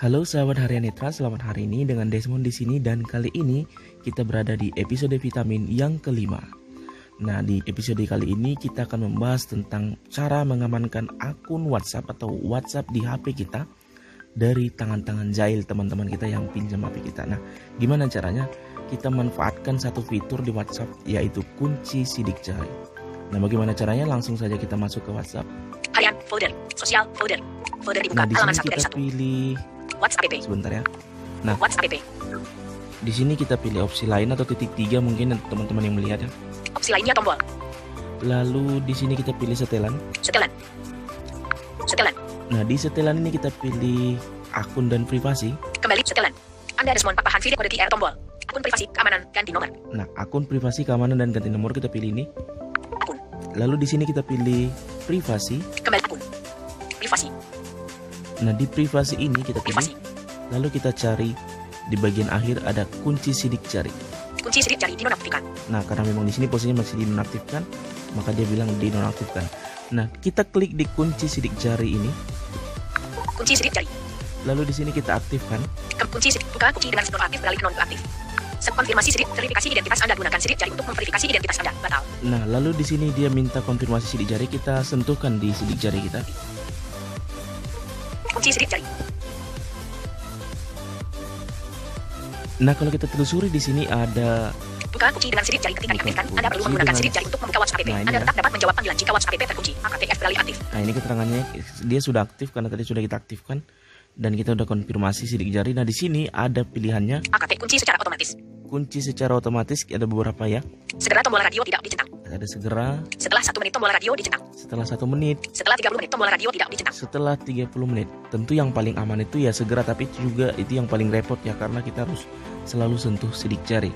Halo sahabat harian Netra, selamat hari ini dengan Desmond di sini dan kali ini kita berada di episode vitamin yang kelima. Nah, di episode kali ini kita akan membahas tentang cara mengamankan akun WhatsApp atau WhatsApp di HP kita dari tangan-tangan jahil teman-teman kita yang pinjam HP kita. Nah, gimana caranya? Kita manfaatkan satu fitur di WhatsApp yaitu kunci sidik jari. Nah, bagaimana caranya? Langsung saja kita masuk ke WhatsApp. Harian, folder, sosial, folder. Folder dibuka, Nah, di halaman sini 1 dari kita 1. pilih WhatsApp app. sebentar ya. Nah, WhatsApp app. di sini kita pilih opsi lain atau titik tiga mungkin teman-teman yang melihat ya. Opsi lainnya tombol. Lalu di sini kita pilih setelan. Setelan. Setelan. Nah, di setelan ini kita pilih akun dan privasi. Kembali setelan. Anda respon papahan video kode QR tombol. Akun privasi, keamanan, ganti nomor. Nah, akun privasi keamanan dan ganti nomor kita pilih ini. Akun. Lalu di sini kita pilih privasi. Kembali. Nah, di privasi ini kita pilih. Privasi. Lalu kita cari di bagian akhir ada kunci sidik jari. Kunci sidik jari dinonaktifkan. Nah, karena memang di sini posisinya masih dinonaktifkan, maka dia bilang dinonaktifkan. Nah, kita klik di kunci sidik jari ini, Kunci sidik jari. lalu di sini kita aktifkan. Kunci sidik buka kunci dengan non aktif beralih non aktif. Konfirmasi sidik verifikasi identitas Anda gunakan sidik jari untuk memverifikasi identitas Anda. Batal. Nah, lalu di sini dia minta konfirmasi sidik jari, kita sentuhkan di sidik jari kita. Kunci sidik jari. Nah, kalau kita telusuri di sini ada Buka kunci dengan sidik jari ketika diaktifkan. Anda perlu menggunakan sidik jari untuk membuka WhatsApp app. Nah, Anda ya. tetap dapat menjawab panggilan jika WhatsApp app terkunci. AKTF beralih aktif. Nah ini keterangannya dia sudah aktif karena tadi sudah kita aktifkan dan kita udah konfirmasi sidik jari. Nah di sini ada pilihannya AKT kunci secara otomatis. kunci secara otomatis ada beberapa ya. Segera tombol radio tidak dicentang. Ada segera Setelah satu menit tombol radio dicentang. setelah satu menit, Setelah 30 menit tombol radio tidak dicentang. setelah 30 menit. Tentu yang paling aman itu ya segera tapi juga itu yang paling repot ya karena kita harus selalu sentuh sidik jari.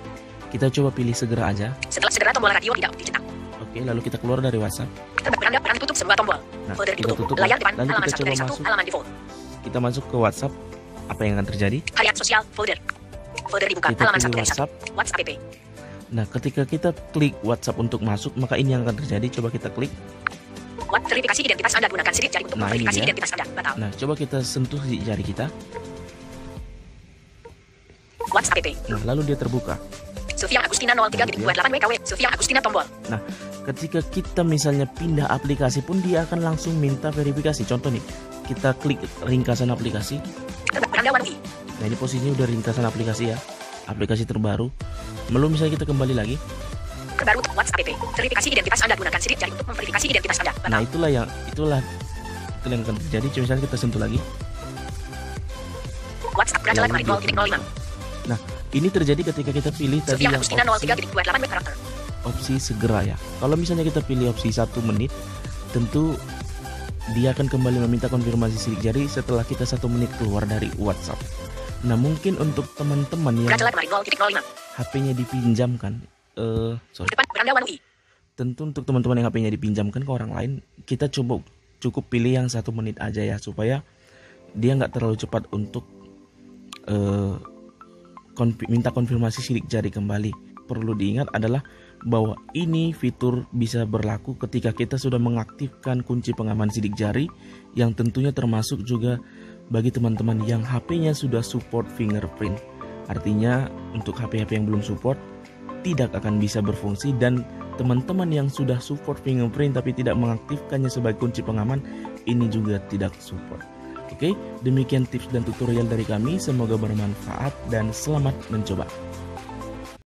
Kita coba pilih segera aja. Setelah segera tombol radio tidak dicentang. Oke, lalu kita keluar dari WhatsApp. Anda peran tutup sebuah tombol. Nah, Folder kita ditutup. tutup. Layar depan Lalu halaman kita 1 dari coba 1 masuk. halaman default. Kita masuk ke WhatsApp. Apa yang akan terjadi? Harian sosial folder. Folder dibuka Kita halaman 1 pilih dari 1. WhatsApp. WhatsApp app. Nah, ketika kita klik WhatsApp untuk masuk, maka ini yang akan terjadi. Coba kita klik. Verifikasi identitas Anda gunakan sidik jari untuk Nah, ini memverifikasi dia. identitas Anda. Batal. Nah, coba kita sentuh sidik jari kita. WhatsApp app. Nah, lalu dia terbuka. Sylvia Agustina 03.28 WKW. Sylvia Agustina tombol. Ketika kita misalnya pindah aplikasi pun dia akan langsung minta verifikasi. Contoh nih, kita klik ringkasan aplikasi. Nah, ini posisinya udah ringkasan aplikasi ya. Aplikasi terbaru. Lalu misalnya kita kembali lagi. Terbaru WhatsApp app. Verifikasi identitas Anda gunakan sidik jari untuk memverifikasi identitas Anda. Nah, Batal. itulah yang itulah itu yang akan terjadi. Coba misalnya kita sentuh lagi. WhatsApp kemarin dia 0.05. Ini terjadi ketika kita pilih tadi Sylvia yang Agustina opsi, 03.28 W karakter. opsi segera ya. Kalau misalnya kita pilih opsi satu menit, tentu dia akan kembali meminta konfirmasi sidik jari setelah kita satu menit keluar dari WhatsApp. Nah mungkin untuk teman-teman yang Brajala kemarin 0.05. HP-nya dipinjamkan, eh sorry, Depan Anda Wanui. tentu untuk teman-teman yang HP-nya dipinjamkan ke orang lain, kita coba cukup pilih yang satu menit aja ya supaya dia nggak terlalu cepat untuk eh konfi- minta konfirmasi sidik jari kembali. Perlu diingat adalah bahwa ini fitur bisa berlaku ketika kita sudah mengaktifkan kunci pengaman sidik jari yang tentunya termasuk juga bagi teman-teman yang HP-nya sudah support fingerprint. Artinya untuk HP-HP yang belum support tidak akan bisa berfungsi dan teman-teman yang sudah support fingerprint tapi tidak mengaktifkannya sebagai kunci pengaman ini juga tidak support. Oke, demikian tips dan tutorial dari kami. Semoga bermanfaat dan selamat mencoba.